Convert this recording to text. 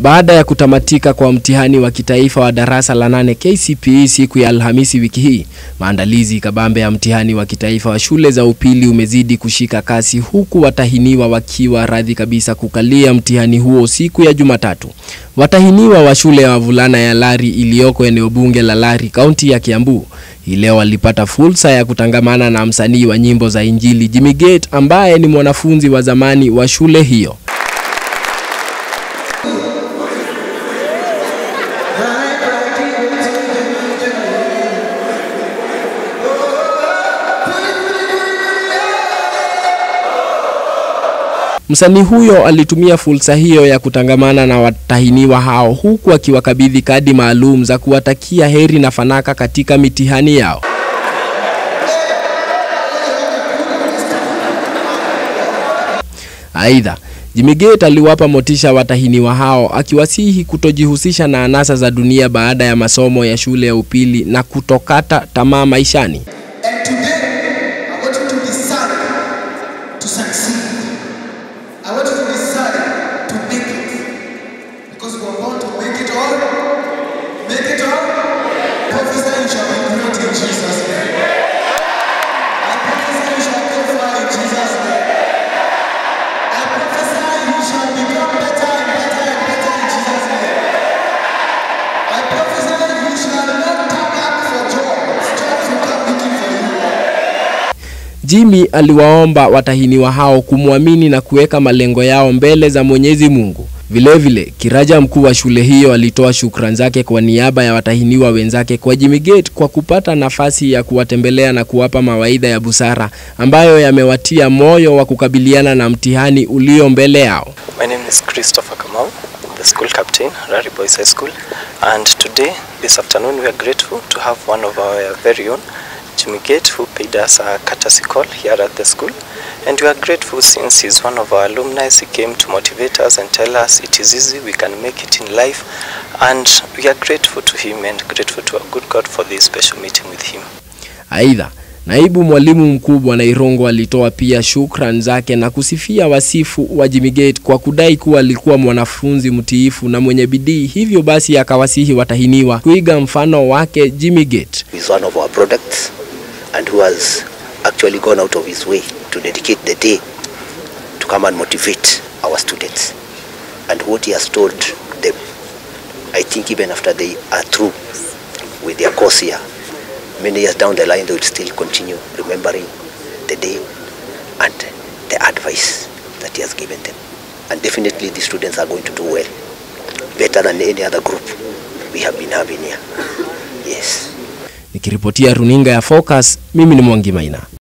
Baada ya kutamatika kwa mtihani wa kitaifa wa darasa la nane KCPE siku ya Alhamisi wiki hii, maandalizi kabambe ya mtihani wa kitaifa wa shule za upili umezidi kushika kasi huku watahiniwa wakiwa radhi kabisa kukalia mtihani huo siku ya Jumatatu. Watahiniwa wa shule ya wavulana ya Lari iliyoko eneo bunge la Lari, kaunti ya Kiambu, hii leo walipata fursa ya kutangamana na msanii wa nyimbo za Injili Jimmy Gate ambaye ni mwanafunzi wa zamani wa shule hiyo. Msanii huyo alitumia fursa hiyo ya kutangamana na watahiniwa hao huku akiwakabidhi kadi maalum za kuwatakia heri na fanaka katika mitihani yao. Aidha, Jimmy Gate aliwapa motisha watahiniwa hao akiwasihi kutojihusisha na anasa za dunia baada ya masomo ya shule ya upili na kutokata tamaa maishani. And today, I want you to decide to. I want you to decide to make it. Because we are going to make it all. Jimmy aliwaomba watahiniwa hao kumwamini na kuweka malengo yao mbele za Mwenyezi Mungu. Vilevile, kiraja mkuu wa shule hiyo alitoa shukrani zake kwa niaba ya watahiniwa wenzake kwa Jimmy Gate kwa kupata nafasi ya kuwatembelea na kuwapa mawaidha ya busara ambayo yamewatia moyo wa kukabiliana na mtihani ulio mbele yao. My name is Christopher Kamau, the school captain, Rari Boys High School. And today, this afternoon, we are grateful to have one of our very own, Jimmy Gate, who paid us a courtesy call here at the school. And we are grateful since he's one of our alumni. He came to motivate us and tell us it is easy, we can make it in life. And we are grateful to him and grateful to our good God for this special meeting with him. Aidha, naibu mwalimu mkuu Bwana Irongo alitoa pia shukran zake na kusifia wasifu wa Jimmy Gate kwa kudai kuwa alikuwa mwanafunzi mtiifu na mwenye bidii, hivyo basi akawasihi watahiniwa kuiga mfano wake Jimmy and who has actually gone out of his way to dedicate the day to come and motivate our students. And what he has told them, I think even after they are through with their course here, many years down the line they will still continue remembering the day and the advice that he has given them. And definitely the students are going to do well, better than any other group we have been having here. Yes. Nikiripotia runinga ya Focus, mimi ni Mwangi Maina.